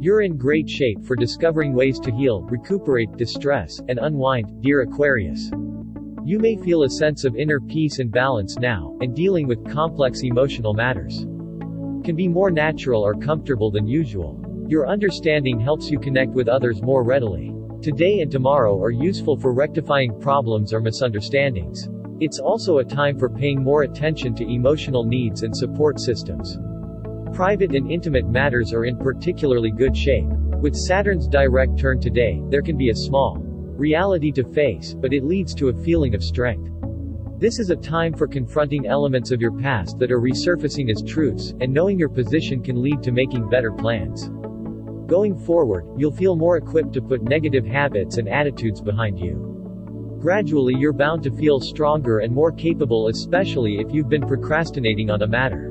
You're in great shape for discovering ways to heal, recuperate, distress, and unwind, dear Aquarius. You may feel a sense of inner peace and balance now, and dealing with complex emotional matters can be more natural or comfortable than usual. Your understanding helps you connect with others more readily. Today and tomorrow are useful for rectifying problems or misunderstandings. It's also a time for paying more attention to emotional needs and support systems. Private and intimate matters are in particularly good shape. With Saturn's direct turn today, there can be a small reality to face, but it leads to a feeling of strength. This is a time for confronting elements of your past that are resurfacing as truths, and knowing your position can lead to making better plans. Going forward, you'll feel more equipped to put negative habits and attitudes behind you. Gradually you're bound to feel stronger and more capable especially if you've been procrastinating on a matter.